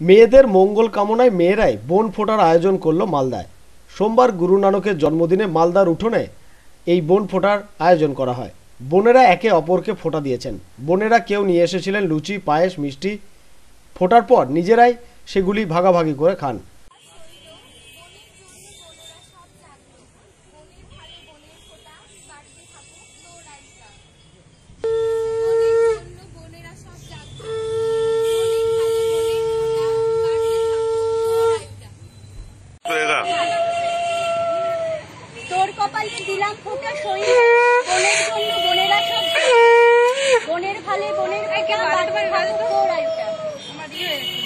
মেয়েদের মঙ্গল কামনায় মেয়েরাই বোন ফোটার আয়োজন করল মালদায়। সোমবার গুরু নানকের জন্মদিনে মালদার উঠোনে এই বোন ফোটার আয়োজন করা হয়। বোনেরা একে অপরকে ফোটা দিয়েছেন। বোনেরা কেউ নিয়ে এসেছিলেন লুচি, পায়েস, মিষ্টি। ফোটার পর নিজেরাই সেগুলি ভাগাভাগি করে খান। কপালে দিলাম ফোঁটা সই বোনের জন্য বোনেরা সব বোনের ভালে বোনের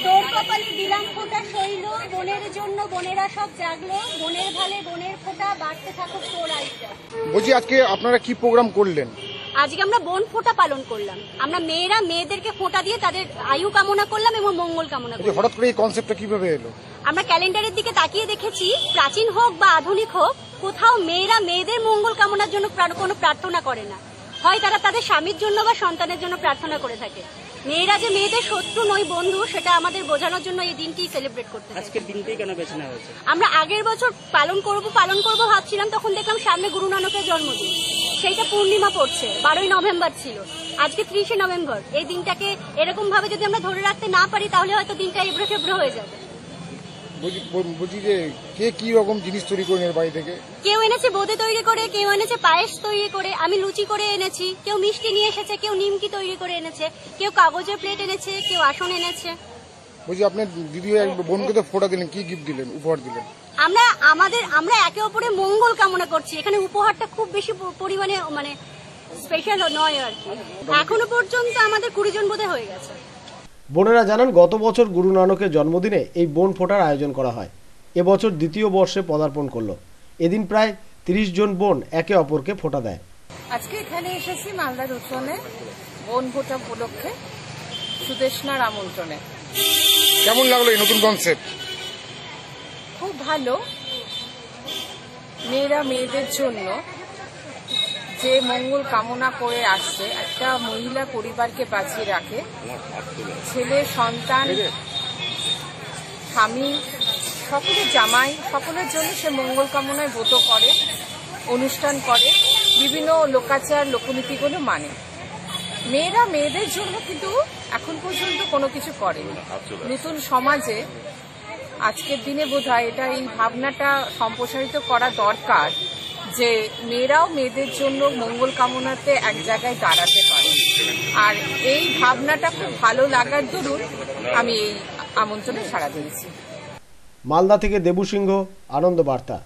তোর কপালে দিলাম ফোটা সইল বোনের জন্য বোনেরা সব জাগলো বোনের ভালে বোনের ফোটা বাড়তে থাকুক তোর আয়ুটা বলছি আজকে আপনারা কি প্রোগ্রাম করলেন? আজকে আমরা বোন ফোঁটা পালন করলাম। আমরা মেয়েরা মেয়েদেরকে ফোঁটা দিয়ে তাদের আয়ু কামনা করলাম এবং মঙ্গল কামনা করলাম। হঠাৎ করে এই কনসেপ্টটা কীভাবে এলো? আমরা ক্যালেন্ডারের দিকে তাকিয়ে দেখেছি প্রাচীন হোক বা আধুনিক হোক কোথাও মেয়েরা মেয়েদের মঙ্গল কামনার জন্য কোনো প্রার্থনা করে না। হয় তারা তাদের স্বামীর জন্য বা সন্তানের জন্য প্রার্থনা করে থাকে। মেয়েরা যে মেয়েদের শত্রু নয় বন্ধু সেটা আমাদের বোঝানোর জন্য এই দিনটি সেলিব্রেট করতে চাই। আজকের দিনটাই কেন বেছে নেওয়া হয়েছে? আমরা আগের বছর পালন করব পালন করব ভাবছিলাম তখন দেখলাম সামনে গুরু নানকের জন্মদিন। সেইটা পূর্ণিমা পড়ছে বারোই নভেম্বর ছিল। আজকে ত্রিশে নভেম্বর। এই দিনটাকে এরকম ভাবে যদি আমরা ধরে রাখতে না পারি তাহলে হয়তো দিনটা এবড়ো খেবড়ো হয়ে যাবে। বলছি যে কে কি রকম জিনিস তৈরি এর বাড়ি থেকে? কেউ এনেছে বোঁদে তৈরি করে কেউ এনেছে পায়েস তৈরি করে আমি লুচি করে এনেছি কেউ মিষ্টি নিয়ে এসেছে কেউ নিমকি তৈরি করে এনেছে কেউ কাগজের প্লেট এনেছে কেউ আসন এনেছে। বলছি আপনার দিদি বোনকে তো ফোটা দিলেন কি গিফট দিলেন উপহার দিলেন? আমরা আমাদের আমরা একে অপরের মঙ্গল কামনা করছি। এখানে উপহারটা খুব বেশি পরিমাণে মানে স্পেশাল নয় আর কি। এখনও পর্যন্ত আমাদের কুড়ি জন বোধহয় হয়ে গেছে। বোনেরা জানান গত বছর গুরু নানকের জন্মদিনে এই বোন ফোটার আয়োজন করা হয়। এবছর দ্বিতীয় বর্ষে পদার্পণ করল। এদিন প্রায় তিরিশ জন বোন একে অপরকে ফোঁটা দেয়। আজকে এখানে এসেছি মালদার উঠোনে বন ভোটা উপলক্ষে সুদেশনার আমন্ত্রণে। কেমন লাগল এই নতুন কনসেপ্ট খুব ভালো মেয়েরা মেয়েদের জন্য যে মঙ্গল কামনা করে আসছে একটা মহিলা পরিবারকে বাঁচিয়ে রাখে। ছেলে সন্তান স্বামী সকলের জামাই সকলের জন্য সে মঙ্গল কামনায় ব্রত করে অনুষ্ঠান করে বিভিন্ন লোকাচার লোকনীতিগুলো মানে। মেয়েরা মেয়েদের জন্য কিন্তু এখন পর্যন্ত কোনো কিছু করেনি। নতুন সমাজে আজকের দিনে বোধ এটা এই ভাবনাটা সম্প্রসারিত করা দরকার যে মেয়েরাও মেয়েদের জন্য মঙ্গল কামনাতে এক জায়গায় দাঁড়াতে পারে। আর এই ভাবনাটা খুব ভালো লাগার দরুন আমি এই আমন্ত্রণে সাড়া দিয়েছি। মালদা থেকে দেবু সিংহ, আনন্দ বার্তা।